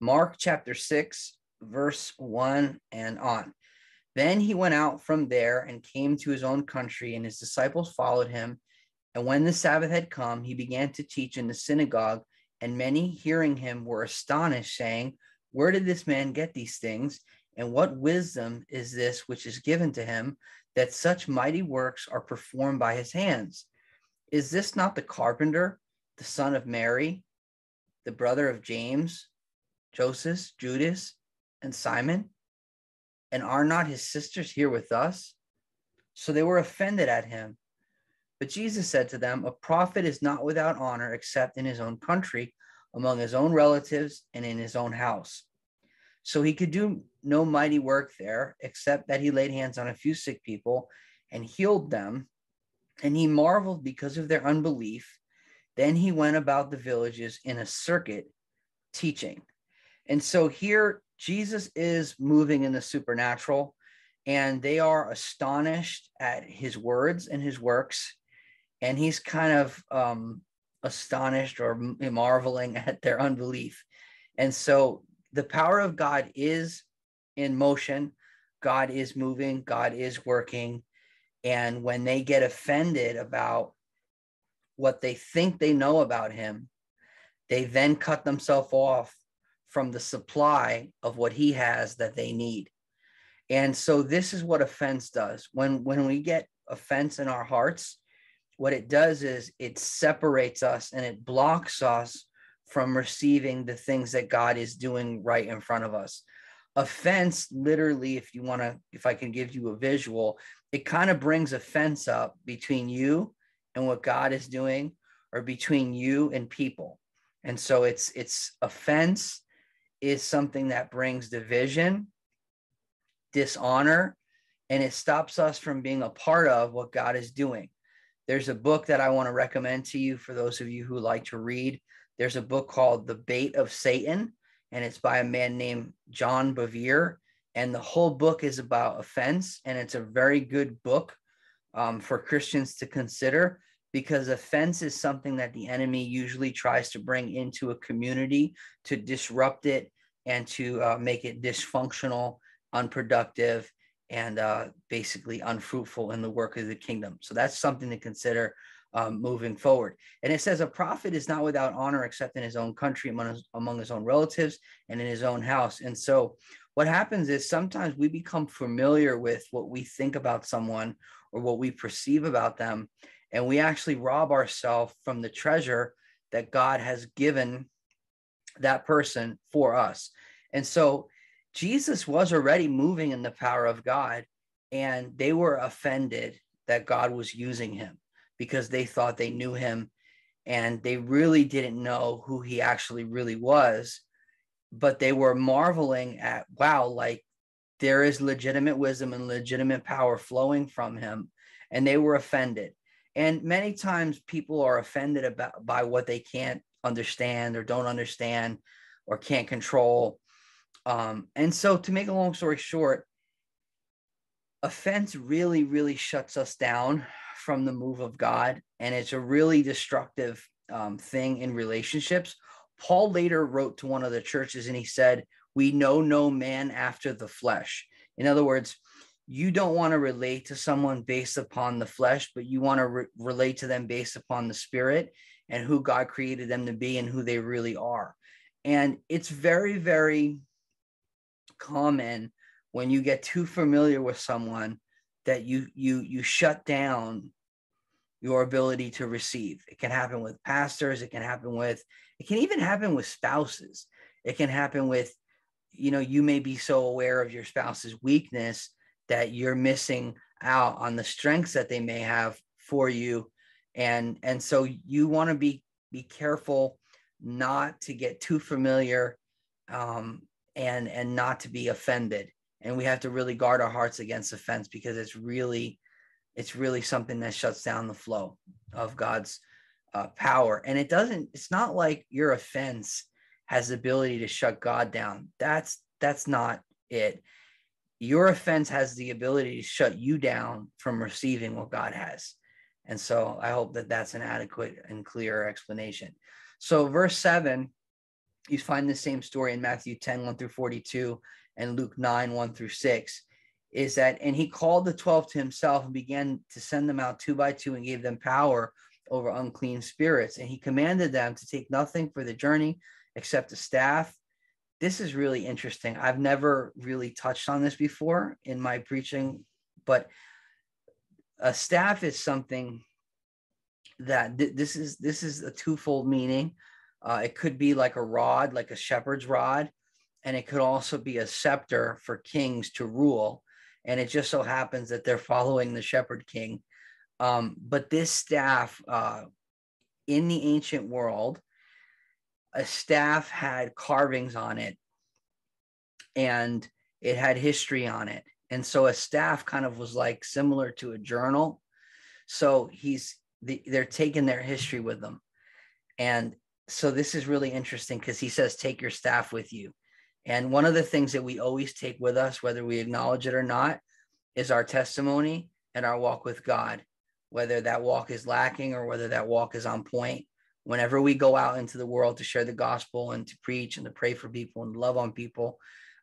Mark chapter 6, verse 1 and on. Then he went out from there and came to his own country, and his disciples followed him. And when the Sabbath had come, he began to teach in the synagogue, and many hearing him were astonished, saying, Where did this man get these things? And what wisdom is this which is given to him that such mighty works are performed by his hands? Is this not the carpenter, the son of Mary, the brother of James, Joseph, Judas, and Simon? And are not his sisters here with us? So they were offended at him. But Jesus said to them, A prophet is not without honor except in his own country, among his own relatives, and in his own house. So he could do no mighty work there, except that he laid hands on a few sick people and healed them. And he marveled because of their unbelief. Then he went about the villages in a circuit teaching. And so here, Jesus is moving in the supernatural, and they are astonished at his words and his works. And he's kind of um, astonished or marveling at their unbelief. And so the power of God is in motion. God is moving. God is working. And when they get offended about what they think they know about him, they then cut themselves off from the supply of what he has that they need. And so this is what offense does. When when we get offense in our hearts, what it does is it separates us and it blocks us from receiving the things that God is doing right in front of us. Offense, literally, if you want to, if I can give you a visual, it kind of brings a fence up between you and what God is doing, or between you and people. And so it's it's offense is something that brings division, dishonor, and it stops us from being a part of what God is doing. There's a book that I want to recommend to you for those of you who like to read. There's a book called The Bait of Satan, and it's by a man named John Bevere. And the whole book is about offense, and it's a very good book um, for Christians to consider because offense is something that the enemy usually tries to bring into a community to disrupt it and to uh, make it dysfunctional, unproductive, and uh, basically unfruitful in the work of the kingdom. So that's something to consider um, moving forward. And it says, A prophet is not without honor except in his own country, among his, among his own relatives, and in his own house. And so what happens is sometimes we become familiar with what we think about someone or what we perceive about them, and we actually rob ourselves from the treasure that God has given that person for us. And so Jesus was already moving in the power of God, and they were offended that God was using him because they thought they knew him and they really didn't know who he actually really was. But they were marveling at, wow, like there is legitimate wisdom and legitimate power flowing from him. And they were offended. And many times people are offended about by what they can't understand or don't understand or can't control. Um, and so, to make a long story short, offense really, really shuts us down from the move of God, and it's a really destructive um, thing in relationships. Paul later wrote to one of the churches and he said, We know no man after the flesh. In other words, you don't want to relate to someone based upon the flesh, but you want to re- relate to them based upon the spirit and who God created them to be and who they really are. And it's very, very common when you get too familiar with someone that you you you shut down your ability to receive. It can happen with pastors, it can happen with it can even happen with spouses. It can happen with you know, you may be so aware of your spouse's weakness that you're missing out on the strengths that they may have for you. And and so you want to be be careful not to get too familiar um, and and not to be offended. And we have to really guard our hearts against offense because it's really it's really something that shuts down the flow of god's uh, power. And it doesn't it's not like your offense has the ability to shut god down. That's that's not it your offense has the ability to shut you down from receiving what god has and so i hope that that's an adequate and clear explanation so verse 7 You find the same story in Matthew 10, 1 through 42, and Luke 9, 1 through 6. Is that, and he called the 12 to himself and began to send them out two by two and gave them power over unclean spirits. And he commanded them to take nothing for the journey except a staff. This is really interesting. I've never really touched on this before in my preaching, but a staff is something that th- this is this is a twofold meaning. Uh, it could be like a rod, like a shepherd's rod, and it could also be a scepter for kings to rule. And it just so happens that they're following the shepherd king. Um, but this staff uh, in the ancient world, a staff had carvings on it and it had history on it. And so a staff kind of was like similar to a journal. So he's the, they're taking their history with them. And so this is really interesting because he says, take your staff with you. And one of the things that we always take with us, whether we acknowledge it or not, is our testimony and our walk with God, whether that walk is lacking or whether that walk is on point. Whenever we go out into the world to share the gospel and to preach and to pray for people and love on people,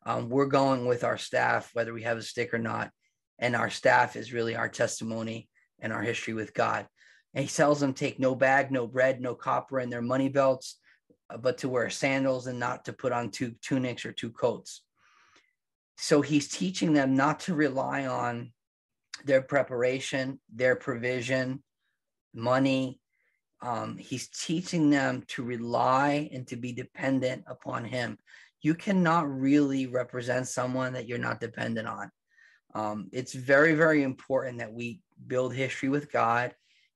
um, we're going with our staff, whether we have a stick or not. And our staff is really our testimony and our history with God. And he tells them take no bag, no bread, no copper in their money belts, uh, but to wear sandals and not to put on two tunics or two coats. So he's teaching them not to rely on their preparation, their provision, money. Um, he's teaching them to rely and to be dependent upon him. You cannot really represent someone that you're not dependent on. Um, it's very, very important that we build history with God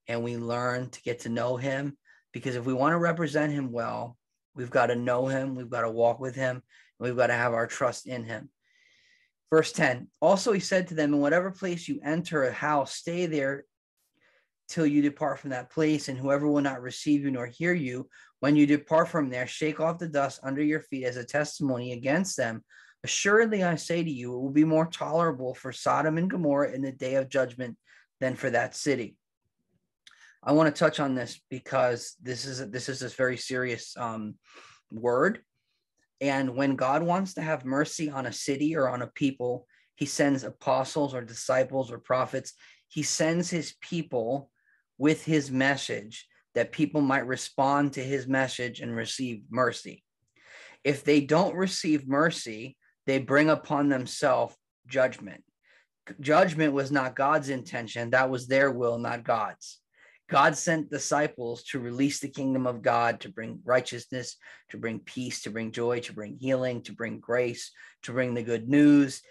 and we learn to get to know him because if we want to represent him well we've got to know him we've got to walk with him and we've got to have our trust in him verse 10 also he said to them in whatever place you enter a house stay there till you depart from that place and whoever will not receive you nor hear you when you depart from there shake off the dust under your feet as a testimony against them. Assuredly i say to you it will be more tolerable for sodom and gomorrah in the day of judgment than for that city. I want to touch on this because this is a, this is a very serious um, word, and when God wants to have mercy on a city or on a people, He sends apostles or disciples or prophets. He sends His people with His message that people might respond to His message and receive mercy. If they don't receive mercy, they bring upon themselves judgment. Judgment was not God's intention; that was their will, not God's. God sent disciples to release the kingdom of God, to bring righteousness, to bring peace, to bring joy, to bring healing, to bring grace, to bring the good news.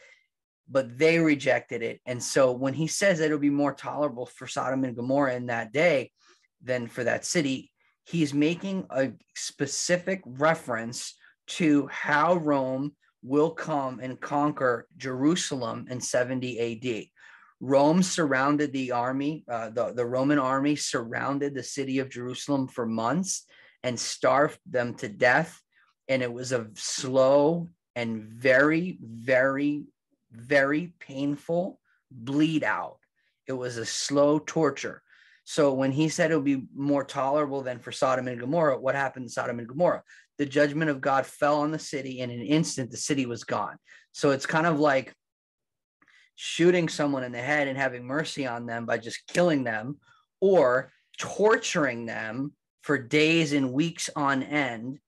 But they rejected it. And so when he says that it'll be more tolerable for Sodom and Gomorrah in that day than for that city, he's making a specific reference to how Rome will come and conquer Jerusalem in 70 AD. Rome surrounded the army, uh, the, the Roman army surrounded the city of Jerusalem for months and starved them to death. And it was a slow and very, very, very painful bleed out. It was a slow torture. So when he said it would be more tolerable than for Sodom and Gomorrah, what happened to Sodom and Gomorrah? The judgment of God fell on the city. In an instant, the city was gone. So it's kind of like shooting someone in the head and having mercy on them by just killing them or torturing them for days and weeks on end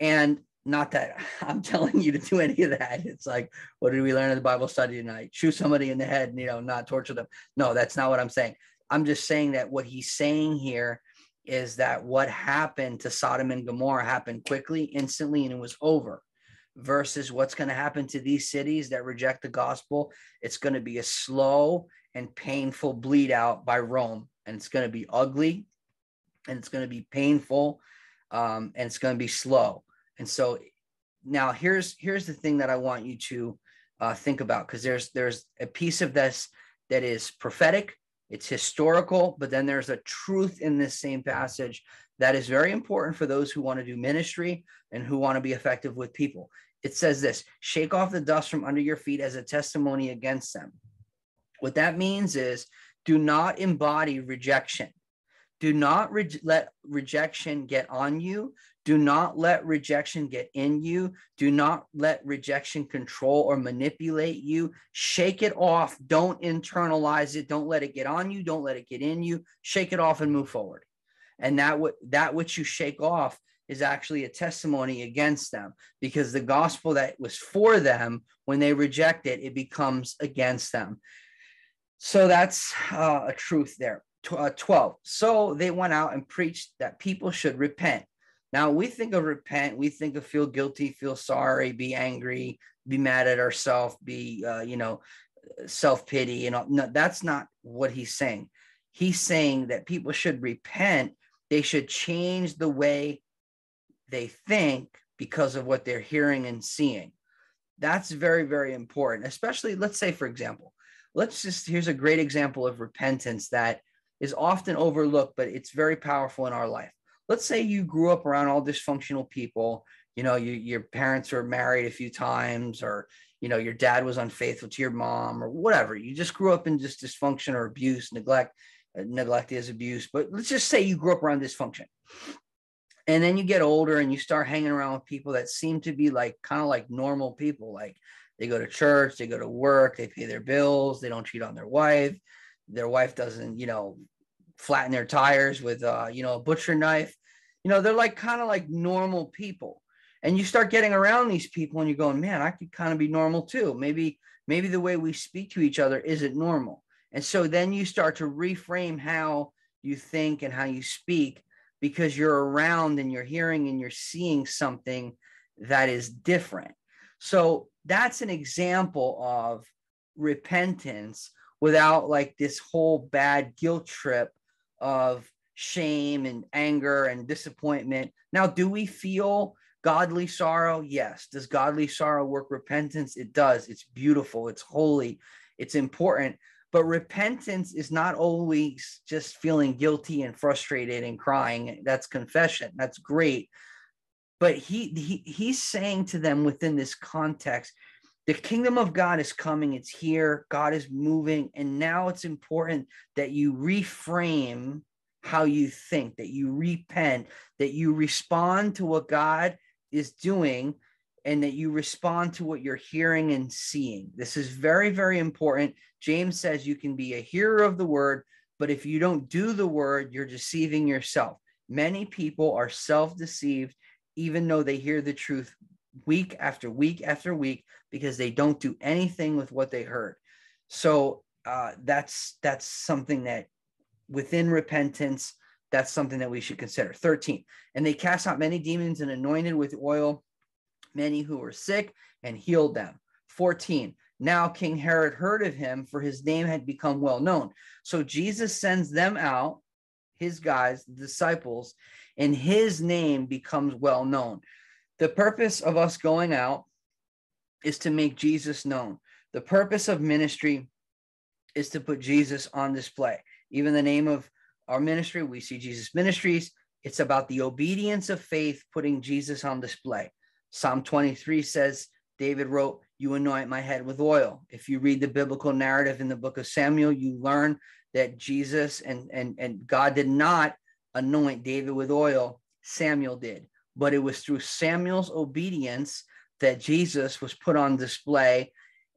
and not that i'm telling you to do any of that it's like what did we learn in the bible study tonight shoot somebody in the head and you know not torture them no that's not what i'm saying i'm just saying that what he's saying here is that what happened to sodom and gomorrah happened quickly instantly and it was over versus what's going to happen to these cities that reject the gospel. It's going to be a slow and painful bleed out by Rome, and it's going to be ugly, and it's going to be painful, um, and it's going to be slow. And so, now here's here's the thing that I want you to uh, think about because there's there's a piece of this that is prophetic, it's historical, but then there's a truth in this same passage that is very important for those who want to do ministry and who want to be effective with people it says this shake off the dust from under your feet as a testimony against them. What that means is do not embody rejection. Do not re- let rejection get on you. Do not let rejection get in you. Do not let rejection control or manipulate you. Shake it off. Don't internalize it. Don't let it get on you. Don't let it get in you. Shake it off and move forward. And that what that which you shake off is actually a testimony against them because the gospel that was for them when they reject it, it becomes against them. So that's uh, a truth there. Uh, 12. So they went out and preached that people should repent. Now we think of repent, we think of feel guilty, feel sorry, be angry, be mad at ourselves, be uh, you know, self pity. and all. no, that's not what he's saying. He's saying that people should repent. They should change the way they think because of what they're hearing and seeing. That's very, very important. Especially, let's say, for example, let's just here's a great example of repentance that is often overlooked, but it's very powerful in our life let's say you grew up around all dysfunctional people you know you, your parents were married a few times or you know your dad was unfaithful to your mom or whatever. You just grew up in just dysfunction or abuse neglect uh, neglect is abuse but let's just say you grew up around dysfunction. And then you get older and you start hanging around with people that seem to be like kind of like normal people like they go to church they go to work they pay their bills they don't cheat on their wife their wife doesn't you know flatten their tires with uh, you know a butcher knife you know they're like kind of like normal people. And you start getting around these people and you're going man i could kind of be normal too. Maybe maybe the way we speak to each other isn't normal. And so then you start to reframe how you think and how you speak because you're around and you're hearing and you're seeing something that is different. So that's an example of repentance without like this whole bad guilt trip of shame and anger and disappointment. Now, do we feel godly sorrow? Yes. Does godly sorrow work repentance? It does. It's beautiful, it's holy, it's important. But repentance is not always just feeling guilty and frustrated and crying. That's confession. That's great. But he, he he's saying to them within this context, the kingdom of God is coming, it's here, God is moving, and now it's important that you reframe how you think, that you repent, that you respond to what God is doing, and that you respond to what you're hearing and seeing. This is very, very important. James says you can be a hearer of the word, but if you don't do the word, you're deceiving yourself. Many people are self deceived, even though they hear the truth week after week after week because they don't do anything with what they heard. So uh, that's that's something that within repentance, that's something that we should consider. 13. And they cast out many demons and anointed with oil many who were sick and healed them. 14. Now King Herod heard of him, for his name had become well known. So Jesus sends them out, his guys, the disciples, and his name becomes well known. The purpose of us going out is to make Jesus known. The purpose of ministry is to put Jesus on display. Even the name of our ministry, we see Jesus Ministries. It's about the obedience of faith, putting Jesus on display. Psalm 23 says, David wrote, You anoint my head with oil. If you read the biblical narrative in the book of Samuel, you learn that Jesus and, and, and God did not anoint David with oil, Samuel did but it was through Samuel's obedience that Jesus was put on display.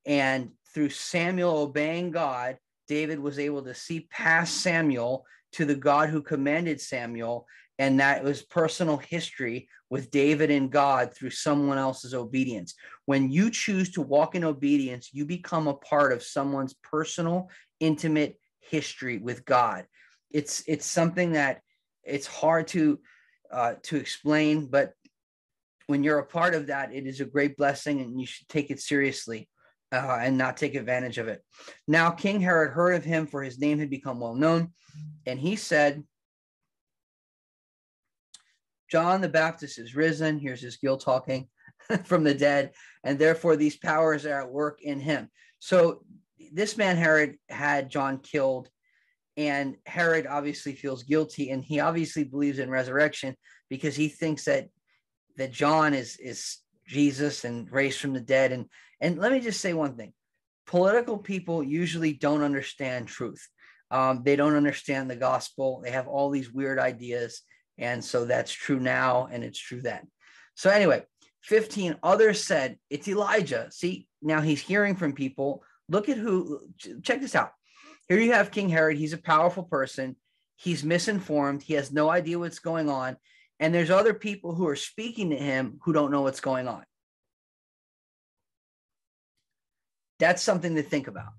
And through Samuel obeying God, David was able to see past Samuel to the God who commanded Samuel. And that was personal history with David and God through someone else's obedience. When you choose to walk in obedience, you become a part of someone's personal, intimate history with God. It's it's something that it's hard to uh, to explain, but when you're a part of that, it is a great blessing and you should take it seriously uh, and not take advantage of it. Now, King Herod heard of him, for his name had become well known, and he said, John the Baptist is risen. Here's his guilt talking from the dead, and therefore these powers are at work in him. So, this man Herod had John killed and Herod obviously feels guilty, and he obviously believes in resurrection because he thinks that that John is is Jesus and raised from the dead. And and let me just say one thing: political people usually don't understand truth. Um, they don't understand the gospel. They have all these weird ideas, And so that's true now and it's true then. So, anyway, 15 others said, It's Elijah. See, now he's hearing from people. Look at who, check this out. Here you have King Herod. He's a powerful person. He's misinformed. He has no idea what's going on. And there's other people who are speaking to him who don't know what's going on. That's something to think about.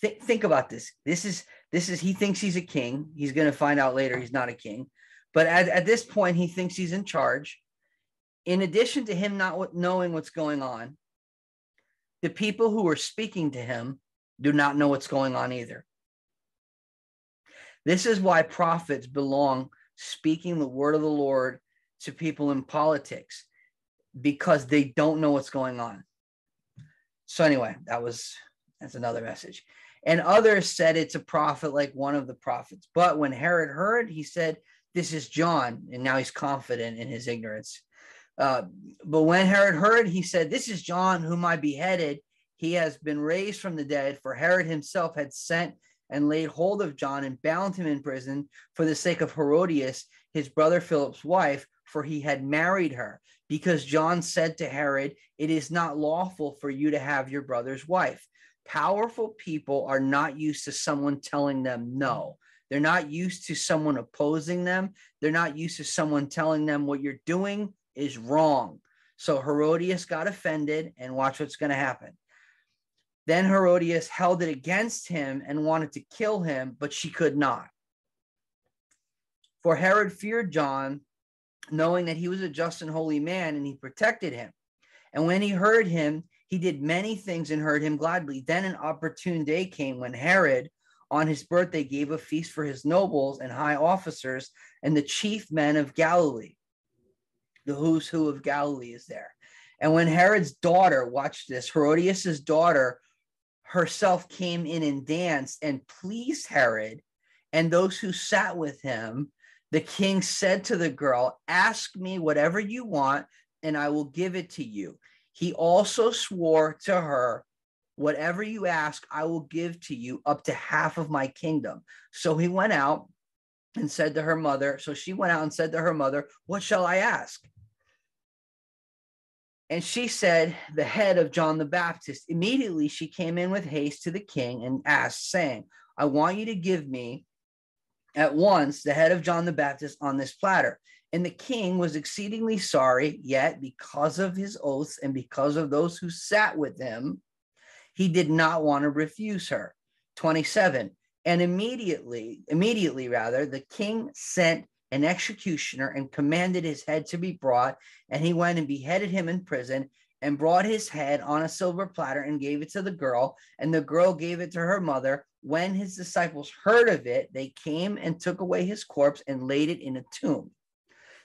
Th- think about this. This is this is he thinks he's a king. He's going to find out later he's not a king. But at, at this point, he thinks he's in charge. In addition to him not knowing what's going on, the people who are speaking to him do not know what's going on either. This is why prophets belong speaking the word of the Lord to people in politics because they don't know what's going on. So anyway, that was that's another message. And others said it's a prophet like one of the prophets. But when Herod heard, he said, This is John. And now he's confident in his ignorance. Uh, but when Herod heard, he said, This is John, whom I beheaded. He has been raised from the dead, for Herod himself had sent and laid hold of John and bound him in prison for the sake of Herodias, his brother Philip's wife, for he had married her. Because John said to Herod, It is not lawful for you to have your brother's wife. Powerful people are not used to someone telling them no. They're not used to someone opposing them. They're not used to someone telling them what you're doing is wrong. So Herodias got offended, and watch what's going to happen. Then Herodias held it against him and wanted to kill him, but she could not. For Herod feared John, knowing that he was a just and holy man, and he protected him. And when he heard him, he did many things and heard him gladly. Then an opportune day came when Herod, on his birthday, gave a feast for his nobles and high officers and the chief men of Galilee. The who's who of Galilee is there. And when Herod's daughter, watched this, Herodias's daughter herself came in and danced and pleased Herod and those who sat with him, the king said to the girl, Ask me whatever you want, and I will give it to you. He also swore to her, Whatever you ask, I will give to you up to half of my kingdom. So he went out and said to her mother, So she went out and said to her mother, What shall I ask? And she said, The head of John the Baptist. Immediately she came in with haste to the king and asked, saying, I want you to give me at once the head of John the Baptist on this platter. And the king was exceedingly sorry, yet because of his oaths and because of those who sat with him, he did not want to refuse her. 27. And immediately, immediately rather, the king sent an executioner and commanded his head to be brought. And he went and beheaded him in prison and brought his head on a silver platter and gave it to the girl. And the girl gave it to her mother. When his disciples heard of it, they came and took away his corpse and laid it in a tomb.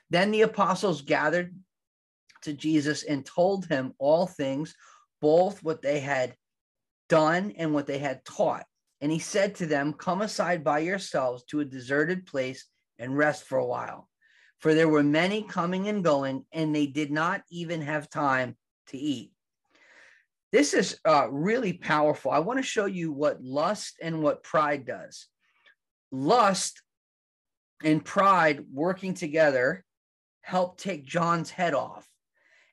Then the apostles gathered to Jesus and told him all things, both what they had done and what they had taught. And he said to them, Come aside by yourselves to a deserted place and rest for a while. For there were many coming and going, and they did not even have time to eat. This is uh, really powerful. I want to show you what lust and what pride does. Lust and pride working together help take John's head off.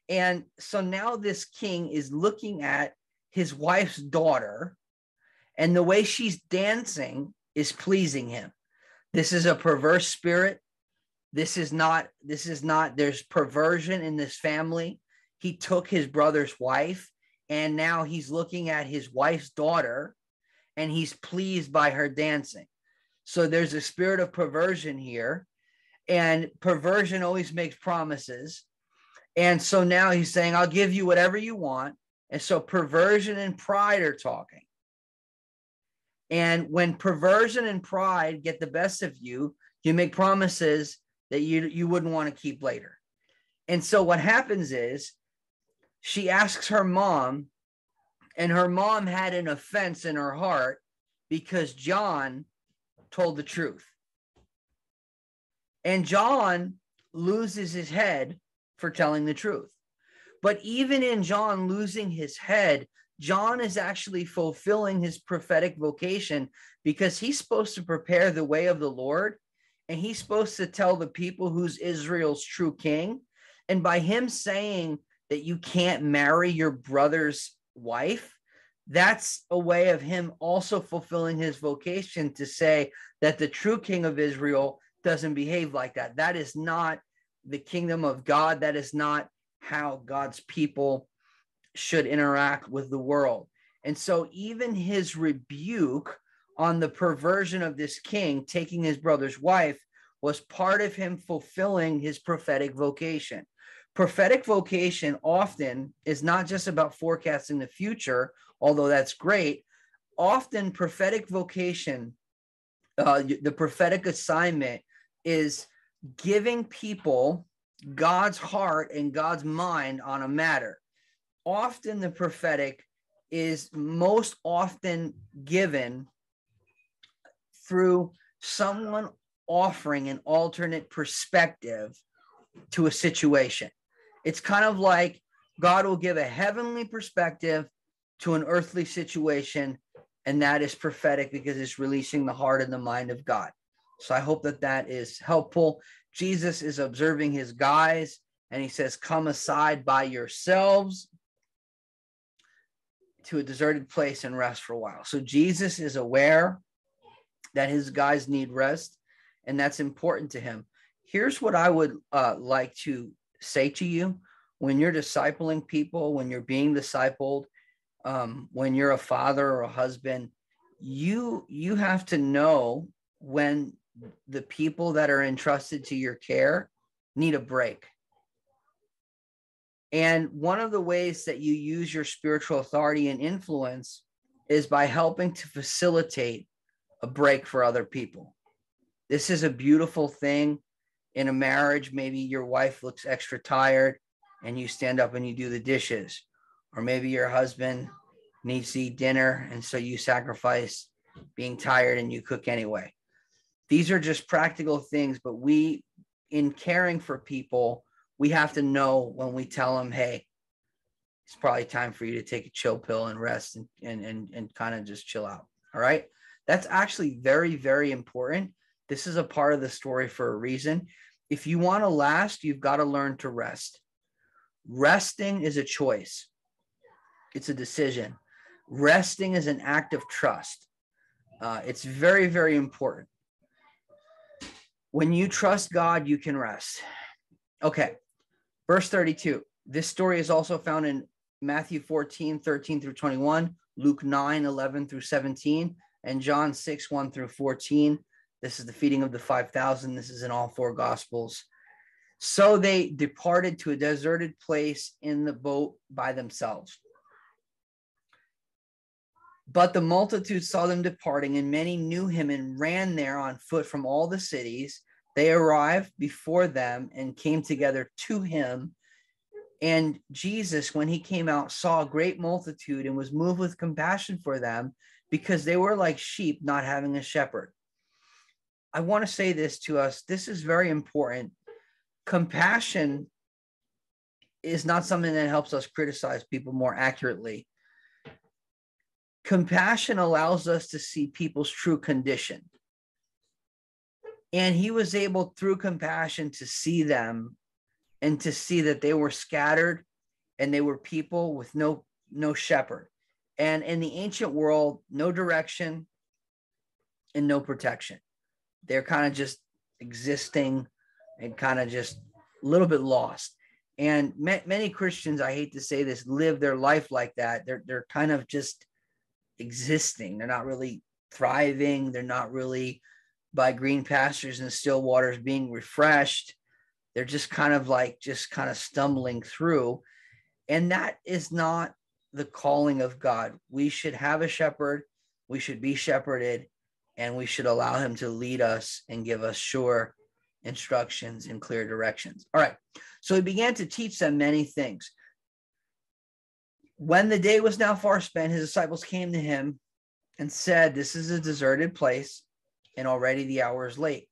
And so now this king is looking at his wife's daughter, and the way she's dancing is pleasing him. This is a perverse spirit. This is not, this is not, there's perversion in this family. He took his brother's wife and now he's looking at his wife's daughter and he's pleased by her dancing. So there's a spirit of perversion here. And perversion always makes promises. And so now he's saying, I'll give you whatever you want. And so perversion and pride are talking. And when perversion and pride get the best of you, you make promises that you, you wouldn't want to keep later. And so what happens is she asks her mom, and her mom had an offense in her heart because John told the truth. And John loses his head for telling the truth. But even in John losing his head, John is actually fulfilling his prophetic vocation because he's supposed to prepare the way of the Lord. and he's supposed to tell the people who's Israel's true king. And by him saying that you can't marry your brother's wife, that's a way of him also fulfilling his vocation to say that the true king of Israel doesn't behave like that. That is not the kingdom of God. That is not how God's people should interact with the world. And so, even his rebuke on the perversion of this king taking his brother's wife was part of him fulfilling his prophetic vocation. Prophetic vocation often is not just about forecasting the future, although that's great. Often, prophetic vocation, uh, the prophetic assignment is giving people God's heart and God's mind on a matter. Often, the prophetic is most often given through someone offering an alternate perspective to a situation. It's kind of like God will give a heavenly perspective to an earthly situation, and that is prophetic because it's releasing the heart and the mind of God. So I hope that that is helpful. Jesus is observing his guys, and he says, Come aside by yourselves to a deserted place and rest for a while. So Jesus is aware that his guys need rest, and that's important to him. Here's what I would uh, like to say to you when you're discipling people, when you're being discipled, um, when you're a father or a husband, you you have to know when the people that are entrusted to your care need a break. And one of the ways that you use your spiritual authority and influence is by helping to facilitate a break for other people. This is a beautiful thing in a marriage. Maybe your wife looks extra tired and you stand up and you do the dishes. Or maybe your husband needs to eat dinner and so you sacrifice being tired and you cook anyway. These are just practical things, but we, in caring for people, we have to know when we tell them, hey, it's probably time for you to take a chill pill and rest and, and, and, and kind of just chill out. All right. That's actually very, very important. This is a part of the story for a reason. If you want to last, you've got to learn to rest. Resting is a choice, it's a decision. Resting is an act of trust. Uh, it's very, very important. When you trust God, you can rest. Okay, verse 32. This story is also found in Matthew 14, 13 through 21, Luke 9, 11 through 17, and John 6, 1 through 14. This is the feeding of the 5,000. This is in all four gospels. So they departed to a deserted place in the boat by themselves. But the multitude saw them departing, and many knew him and ran there on foot from all the cities. They arrived before them and came together to him. And Jesus, when he came out, saw a great multitude and was moved with compassion for them because they were like sheep not having a shepherd. I want to say this to us. This is very important compassion is not something that helps us criticize people more accurately. Compassion allows us to see people's true condition. And he was able, through compassion, to see them and to see that they were scattered and they were people with no no shepherd. And in the ancient world, no direction and no protection. They're kind of just existing and kind of just a little bit lost. And ma- many Christians, I hate to say this, live their life like that. They're they're kind of just existing. They're not really thriving. They're not really by green pastures and still waters being refreshed. They're just kind of like just kind of stumbling through. And that is not the calling of God. We should have a shepherd. We should be shepherded and we should allow him to lead us and give us sure instructions and clear directions. All right. So he began to teach them many things. When the day was now far spent, his disciples came to him and said, This is a deserted place, and already the hour is late.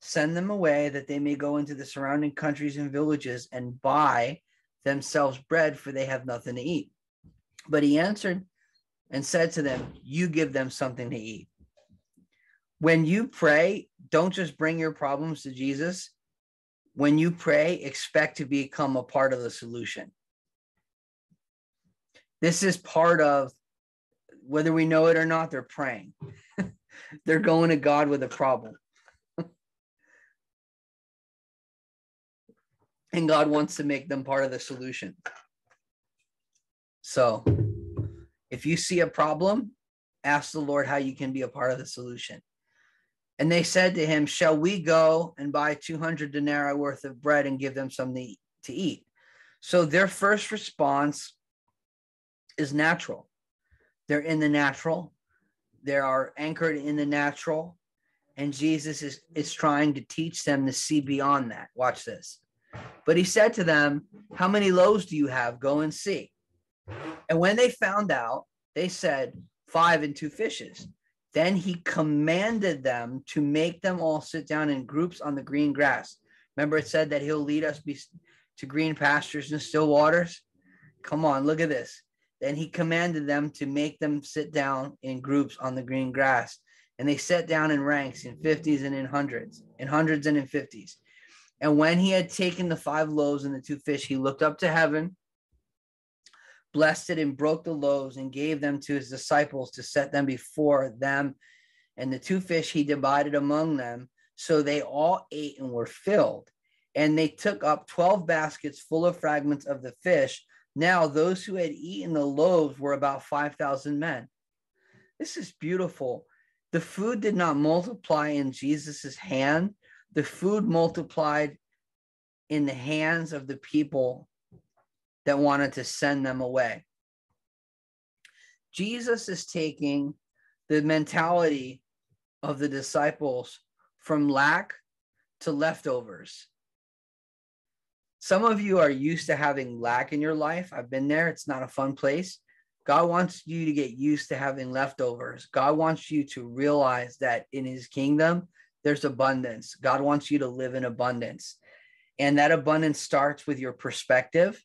Send them away that they may go into the surrounding countries and villages and buy themselves bread, for they have nothing to eat. But he answered and said to them, You give them something to eat. When you pray, don't just bring your problems to Jesus. When you pray, expect to become a part of the solution. This is part of whether we know it or not, they're praying. they're going to God with a problem. and God wants to make them part of the solution. So, if you see a problem, ask the Lord how you can be a part of the solution. And they said to him, Shall we go and buy 200 denarii worth of bread and give them something to eat? So their first response is natural. They're in the natural, they are anchored in the natural. And Jesus is, is trying to teach them to see beyond that. Watch this. But he said to them, How many loaves do you have? Go and see. And when they found out, they said, Five and two fishes. Then he commanded them to make them all sit down in groups on the green grass. Remember, it said that he'll lead us to green pastures and still waters? Come on, look at this. Then he commanded them to make them sit down in groups on the green grass. And they sat down in ranks in fifties and in hundreds, in hundreds and in fifties. And when he had taken the five loaves and the two fish, he looked up to heaven, blessed it, and broke the loaves and gave them to his disciples to set them before them. And the two fish he divided among them. So they all ate and were filled. And they took up 12 baskets full of fragments of the fish now, those who had eaten the loaves were about 5,000 men. This is beautiful. The food did not multiply in Jesus's hand, the food multiplied in the hands of the people that wanted to send them away. Jesus is taking the mentality of the disciples from lack to leftovers. Some of you are used to having lack in your life. I've been there. It's not a fun place. God wants you to get used to having leftovers. God wants you to realize that in his kingdom, there's abundance. God wants you to live in abundance. And that abundance starts with your perspective.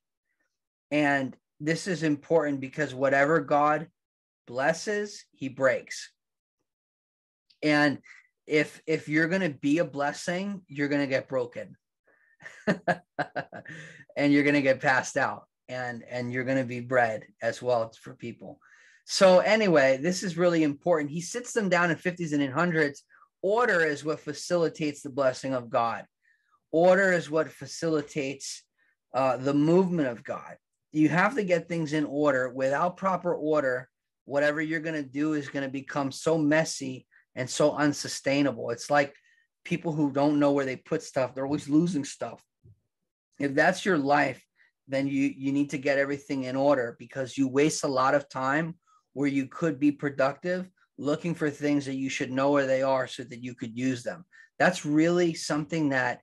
And this is important because whatever God blesses, he breaks. And if if you're going to be a blessing, you're going to get broken. and you're going to get passed out and and you're going to be bread as well for people. So anyway this is really important. He sits them down in 50s and in hundreds. Order is what facilitates the blessing of god. Order is what facilitates uh, the movement of god you have to get things in order. Without proper order whatever you're going to do is going to become so messy and so unsustainable. It's like people who don't know where they put stuff they're always losing stuff. If that's your life then you you need to get everything in order because you waste a lot of time where you could be productive looking for things that you should know where they are so that you could use them. That's really something that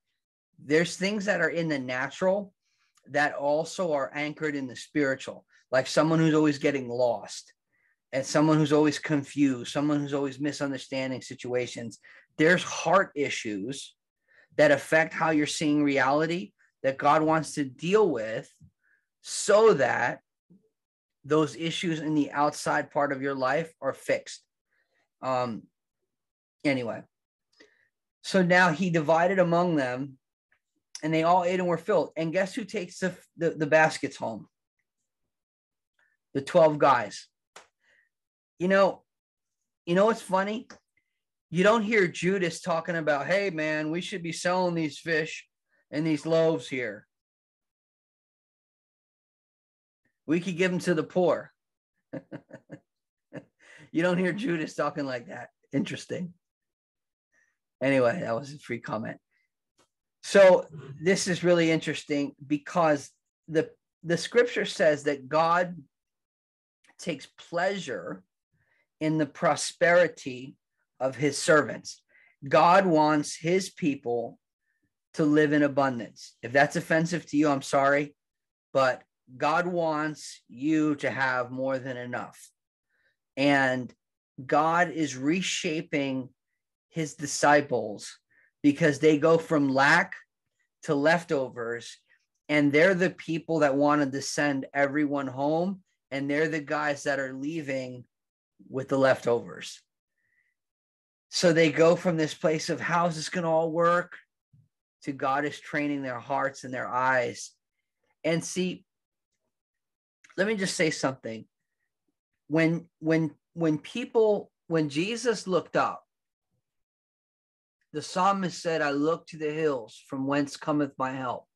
there's things that are in the natural that also are anchored in the spiritual like someone who's always getting lost and someone who's always confused someone who's always misunderstanding situations there's heart issues that affect how you're seeing reality that God wants to deal with so that those issues in the outside part of your life are fixed. Um, anyway, so now he divided among them and they all ate and were filled. And guess who takes the, the, the baskets home? The 12 guys. You know, you know what's funny? You don't hear Judas talking about, hey man, we should be selling these fish and these loaves here. We could give them to the poor. you don't hear Judas talking like that. Interesting. Anyway, that was a free comment. So this is really interesting because the the scripture says that God takes pleasure in the prosperity of his servants. God wants his people to live in abundance. If that's offensive to you, I'm sorry, but God wants you to have more than enough. And God is reshaping his disciples because they go from lack to leftovers. And they're the people that wanted to send everyone home. And they're the guys that are leaving with the leftovers. So they go from this place of how's this going to all work to God is training their hearts and their eyes. And see, let me just say something. When when when people when Jesus looked up, the psalmist said, I look to the hills from whence cometh my help.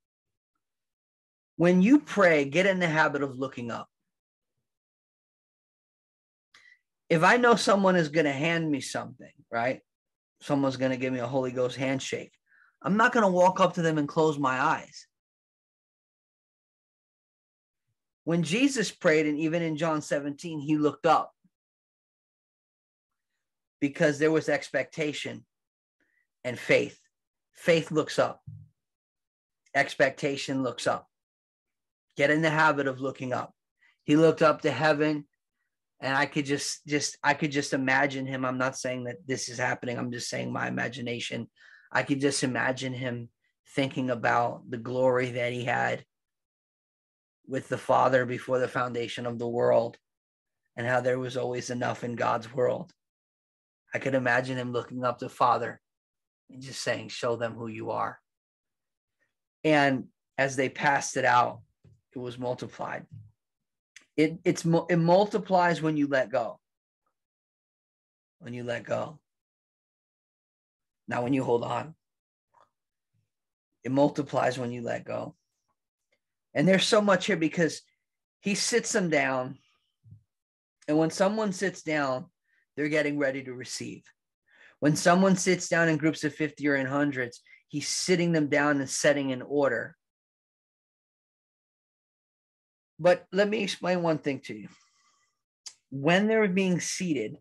When you pray, get in the habit of looking up. If I know someone is going to hand me something, right? Someone's going to give me a Holy Ghost handshake. I'm not going to walk up to them and close my eyes. When Jesus prayed, and even in John 17, he looked up because there was expectation and faith. Faith looks up, expectation looks up. Get in the habit of looking up. He looked up to heaven and I could just just I could just imagine him. I'm not saying that this is happening. I'm just saying my imagination. I could just imagine him thinking about the glory that he had with the Father before the foundation of the world and how there was always enough in God's world. I could imagine him looking up to Father and just saying, Show them who you are. And as they passed it out, it was multiplied. It, it's, it multiplies when you let go. When you let go. Not when you hold on. It multiplies when you let go. And there's so much here because he sits them down. And when someone sits down, they're getting ready to receive. When someone sits down in groups of 50 or in hundreds, he's sitting them down and setting in order. But let me explain one thing to you. When they're being seated,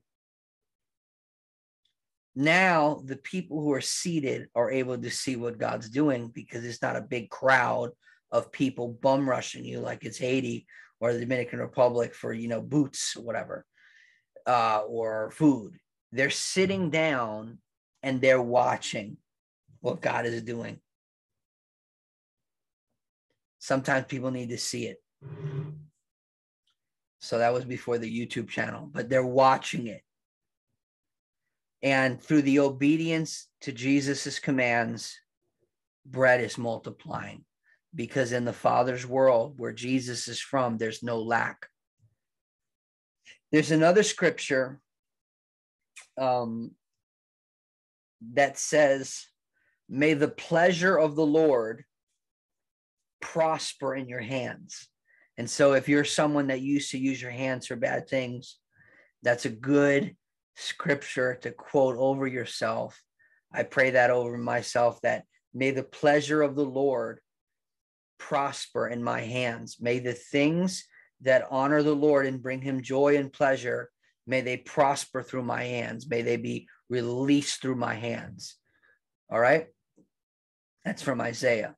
now the people who are seated are able to see what God's doing because it's not a big crowd of people bum rushing you like it's Haiti or the Dominican Republic for you know boots or whatever uh, or food. They're sitting down and they're watching what God is doing. Sometimes people need to see it. So that was before the YouTube channel, but they're watching it. And through the obedience to Jesus's commands, bread is multiplying because in the Father's world where Jesus is from, there's no lack. There's another scripture um, that says, May the pleasure of the Lord prosper in your hands. And so, if you're someone that used to use your hands for bad things, that's a good scripture to quote over yourself. I pray that over myself that may the pleasure of the Lord prosper in my hands. May the things that honor the Lord and bring him joy and pleasure, may they prosper through my hands. May they be released through my hands. All right. That's from Isaiah.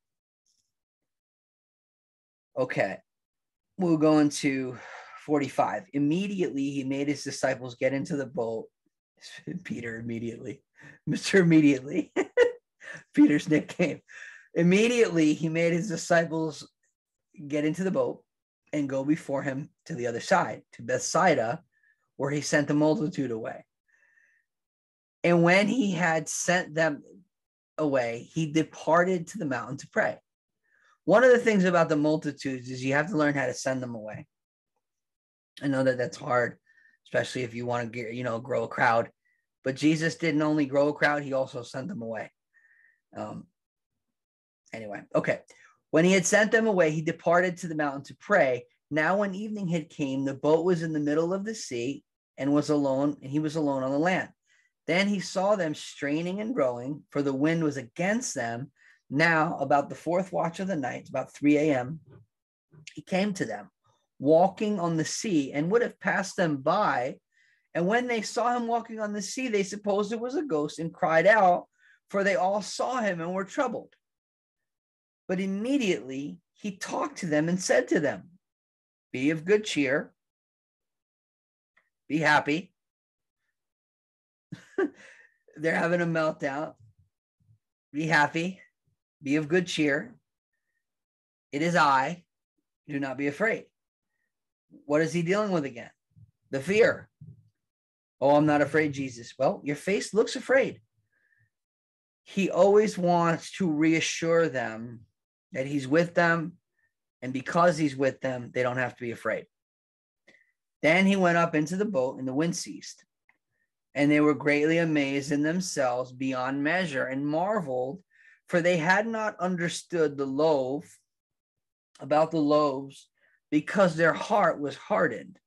Okay. We'll go into 45. Immediately, he made his disciples get into the boat. Peter immediately, Mr. Immediately, Peter's nickname. Immediately, he made his disciples get into the boat and go before him to the other side, to Bethsaida, where he sent the multitude away. And when he had sent them away, he departed to the mountain to pray. One of the things about the multitudes is you have to learn how to send them away. I know that that's hard, especially if you want to get, you know, grow a crowd. But Jesus didn't only grow a crowd, he also sent them away. Um, anyway, okay. When he had sent them away, he departed to the mountain to pray. Now, when evening had came, the boat was in the middle of the sea and was alone, and he was alone on the land. Then he saw them straining and rowing, for the wind was against them. Now, about the fourth watch of the night, about 3 a.m., he came to them walking on the sea and would have passed them by. And when they saw him walking on the sea, they supposed it was a ghost and cried out, for they all saw him and were troubled. But immediately he talked to them and said to them, Be of good cheer, be happy. They're having a meltdown. Be happy, be of good cheer. It is I. Do not be afraid what is he dealing with again? The fear. Oh, I'm not afraid, Jesus. Well, your face looks afraid. He always wants to reassure them that he's with them. And because he's with them, they don't have to be afraid. Then he went up into the boat and the wind ceased. And they were greatly amazed in themselves beyond measure and marveled, for they had not understood the loaf about the loaves because their heart was hardened.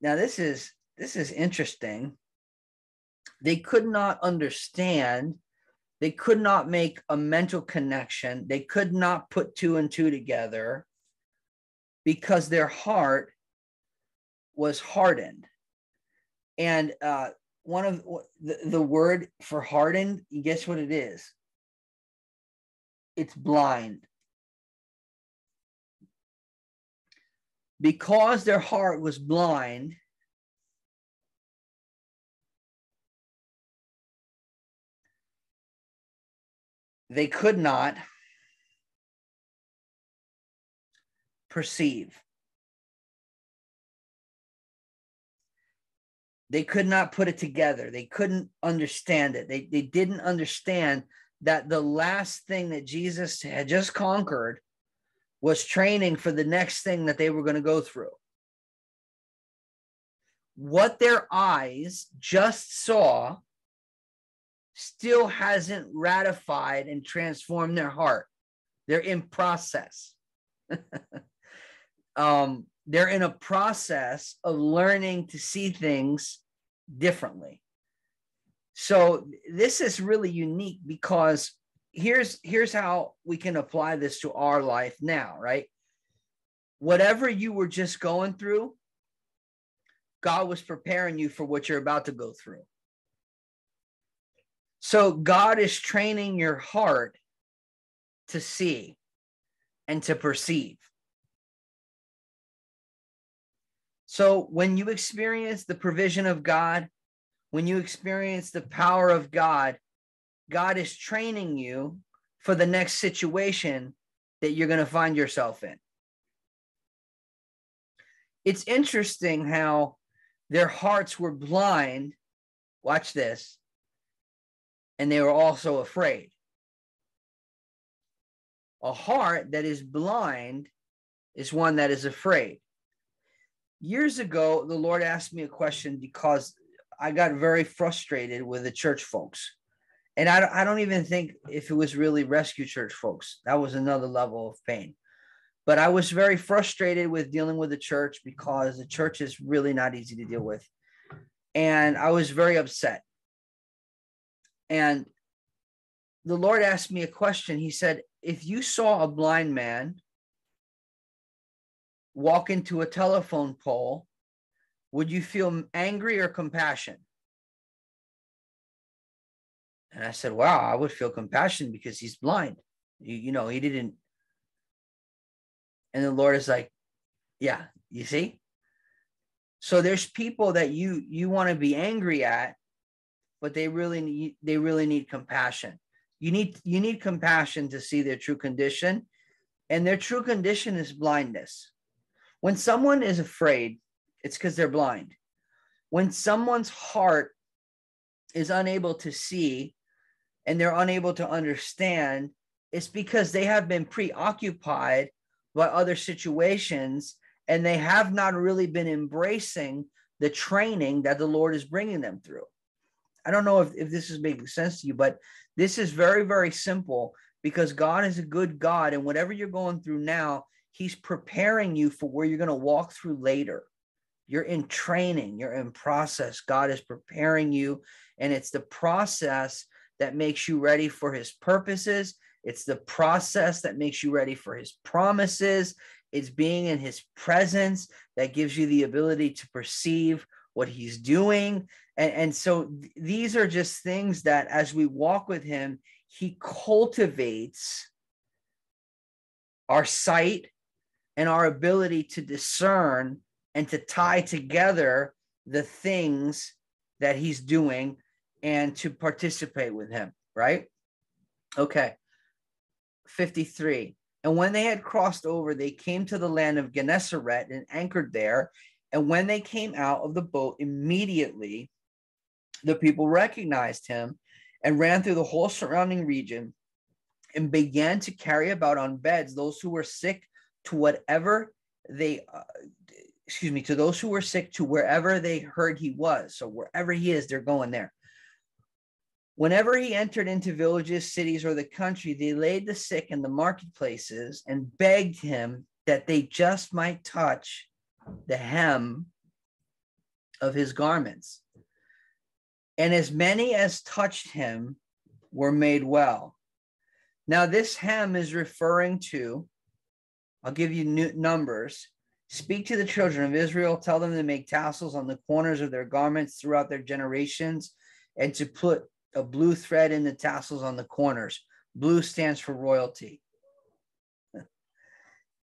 Now this is this is interesting. They could not understand, they could not make a mental connection, they could not put two and two together because their heart was hardened. And uh, one of the, the word for hardened, guess what it is? It's blind. Because their heart was blind, they could not perceive. They could not put it together. They couldn't understand it. They, they didn't understand that the last thing that Jesus had just conquered was training for the next thing that they were going to go through. What their eyes just saw still hasn't ratified and transformed their heart. They're in process. um, they're in a process of learning to see things differently. So this is really unique because here's here's how we can apply this to our life now, right? Whatever you were just going through, God was preparing you for what you're about to go through. So God is training your heart to see and to perceive. So when you experience the provision of God, when you experience the power of God, God is training you for the next situation that you're going to find yourself in. It's interesting how their hearts were blind. Watch this and they were also afraid. A heart that is blind is one that is afraid. Years ago, the Lord asked me a question because I got very frustrated with the church folks. And I, I don't even think if it was really rescue church folks, that was another level of pain. But I was very frustrated with dealing with the church because the church is really not easy to deal with. And I was very upset. And the Lord asked me a question. He said, If you saw a blind man walk into a telephone pole, would you feel angry or compassion? And I said, Wow, I would feel compassion because he's blind. You, you know, he didn't. And the Lord is like, Yeah, you see? So there's people that you you want to be angry at but they really need they really need compassion. You need you need compassion to see their true condition and their true condition is blindness. When someone is afraid it's because they're blind. When someone's heart is unable to see and they're unable to understand it's because they have been preoccupied by other situations and they have not really been embracing the training that the lord is bringing them through I don't know if, if this is making sense to you, but this is very, very simple because God is a good God. And whatever you're going through now, He's preparing you for where you're going to walk through later. You're in training, you're in process. God is preparing you. And it's the process that makes you ready for His purposes. It's the process that makes you ready for His promises. It's being in His presence that gives you the ability to perceive what He's doing and, and so th- these are just things that as we walk with him, he cultivates our sight and our ability to discern and to tie together the things that he's doing and to participate with him, right? Okay. 53. And when they had crossed over, they came to the land of Gennesaret and anchored there. And when they came out of the boat, immediately the people recognized him and ran through the whole surrounding region and began to carry about on beds those who were sick to whatever they uh, excuse me to those who were sick to wherever they heard he was. So wherever he is they're going there. Whenever he entered into villages cities or the country they laid the sick in the marketplaces and begged him that they just might touch the hem of his garments and as many as touched him were made well now, this hem is referring to, I'll give you new numbers. Speak to the children of Israel, tell them to make tassels on the corners of their garments throughout their generations, and to put a blue thread in the tassels on the corners. Blue stands for royalty.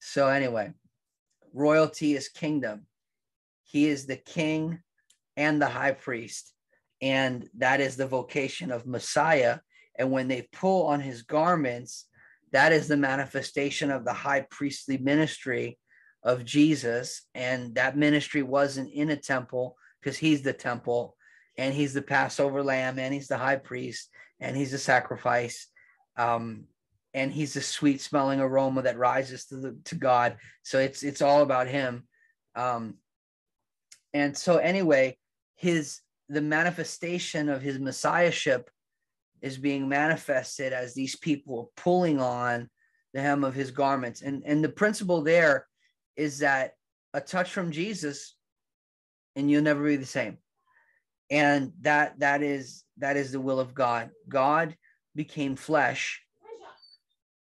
so, anyway, royalty is kingdom. He is the king and the high priest. And that is the vocation of Messiah and when they pull on his garments, that is the manifestation of the high priestly ministry of Jesus. And that ministry wasn't in a temple because he's the temple and he's the Passover lamb and he's the high priest and he's the sacrifice. Um, and he's the sweet smelling aroma that rises to the to God. So it's it's all about him. Um, and so anyway, his the manifestation of his messiahship is being manifested as these people are pulling on the hem of his garments. And, and the principle there is that a touch from Jesus and you'll never be the same. And that that is that is the will of God. God became flesh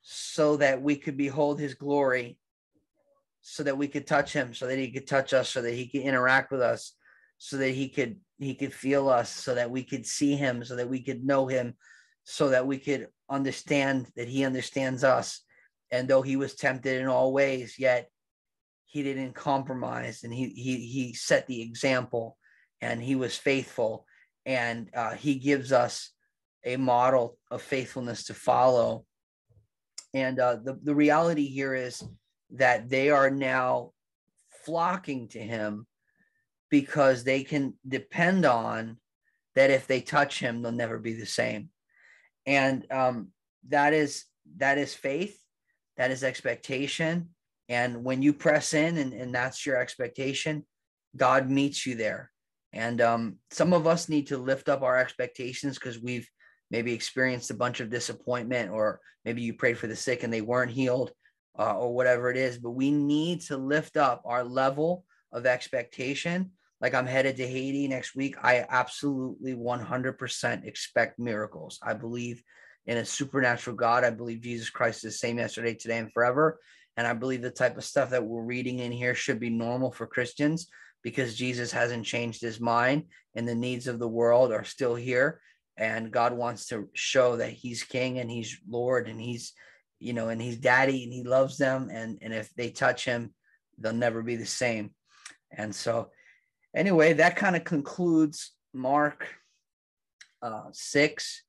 so that we could behold his glory, so that we could touch him, so that he could touch us, so that he could interact with us, so that he could he could feel us so that we could see him so that we could know him so that we could understand that he understands us. And though he was tempted in all ways yet he didn't compromise and he he he set the example and he was faithful. And uh, he gives us a model of faithfulness to follow. And uh, the, the reality here is that they are now flocking to him because they can depend on that if they touch him, they'll never be the same. And um, that is that is faith, that is expectation. And when you press in and, and that's your expectation, God meets you there. And um, some of us need to lift up our expectations because we've maybe experienced a bunch of disappointment, or maybe you prayed for the sick and they weren't healed, uh, or whatever it is. But we need to lift up our level of expectation like I'm headed to Haiti next week. I absolutely 100% expect miracles. I believe in a supernatural God. I believe Jesus Christ is the same yesterday, today, and forever. And I believe the type of stuff that we're reading in here should be normal for Christians because Jesus hasn't changed his mind and the needs of the world are still here. And God wants to show that he's king and he's Lord and he's, you know, and he's daddy and he loves them. And, and if they touch him, they'll never be the same. And so anyway, that kind of concludes Mark uh, 6.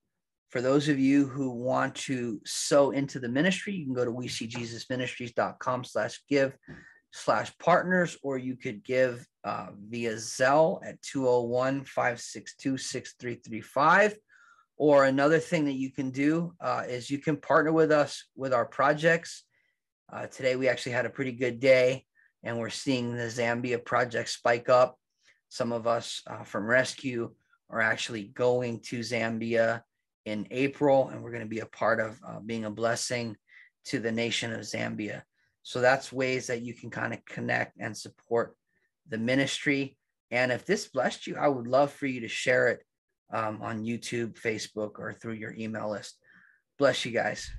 For those of you who want to sow into the ministry, you can go to we see Jesus slash give slash partners, or you could give uh, via Zelle at 201 562 6335. Or another thing that you can do uh, is you can partner with us with our projects. Uh, today, we actually had a pretty good day, and we're seeing the Zambia project spike up. Some of us uh, from Rescue are actually going to Zambia in April, and we're going to be a part of uh, being a blessing to the nation of Zambia. So that's ways that you can kind of connect and support the ministry. And if this blessed you, I would love for you to share it um, on YouTube, Facebook, or through your email list. Bless you guys.